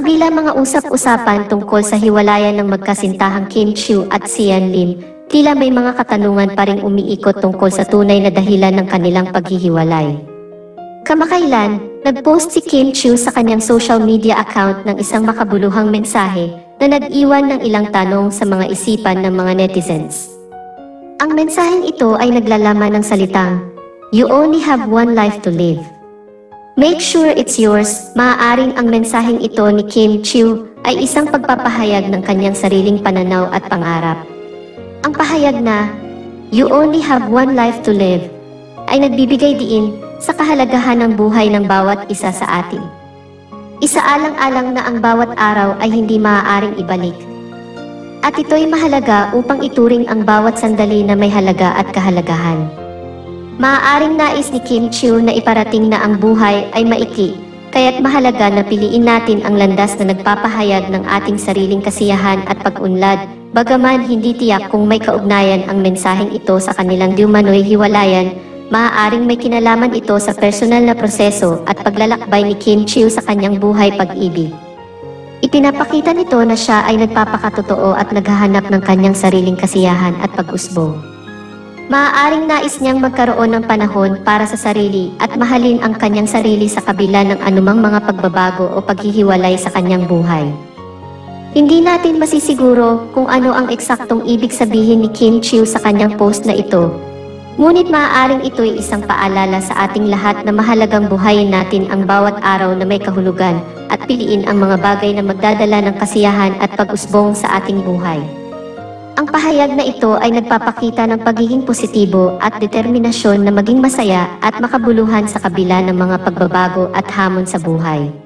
tila mga usap-usapan tungkol sa hiwalayan ng magkasintahang Kim Chiu at Sian Lim, tila may mga katanungan pa rin umiikot tungkol sa tunay na dahilan ng kanilang paghihiwalay. Kamakailan, nag-post si Kim Chiu sa kanyang social media account ng isang makabuluhang mensahe na nag-iwan ng ilang tanong sa mga isipan ng mga netizens. Ang mensaheng ito ay naglalaman ng salitang, You only have one life to live. Make sure it's yours. Maaaring ang mensaheng ito ni Kim Chiu ay isang pagpapahayag ng kanyang sariling pananaw at pangarap. Ang pahayag na, You only have one life to live, ay nagbibigay diin sa kahalagahan ng buhay ng bawat isa sa atin. Isaalang-alang na ang bawat araw ay hindi maaaring ibalik. At ito'y mahalaga upang ituring ang bawat sandali na may halaga at kahalagahan. Maaaring nais ni Kim Chiu na iparating na ang buhay ay maikli, kaya't mahalaga na piliin natin ang landas na nagpapahayag ng ating sariling kasiyahan at pag-unlad, bagaman hindi tiyak kung may kaugnayan ang mensaheng ito sa kanilang diumanoy hiwalayan, maaaring may kinalaman ito sa personal na proseso at paglalakbay ni Kim Chiu sa kanyang buhay pag-ibig. Ipinapakita nito na siya ay nagpapakatotoo at naghahanap ng kanyang sariling kasiyahan at pag-usbong. Maaaring nais niyang magkaroon ng panahon para sa sarili at mahalin ang kanyang sarili sa kabila ng anumang mga pagbabago o paghihiwalay sa kanyang buhay. Hindi natin masisiguro kung ano ang eksaktong ibig sabihin ni Kim Chiu sa kanyang post na ito. Ngunit maaaring ito'y isang paalala sa ating lahat na mahalagang buhayin natin ang bawat araw na may kahulugan at piliin ang mga bagay na magdadala ng kasiyahan at pag-usbong sa ating buhay. Ang pahayag na ito ay nagpapakita ng pagiging positibo at determinasyon na maging masaya at makabuluhan sa kabila ng mga pagbabago at hamon sa buhay.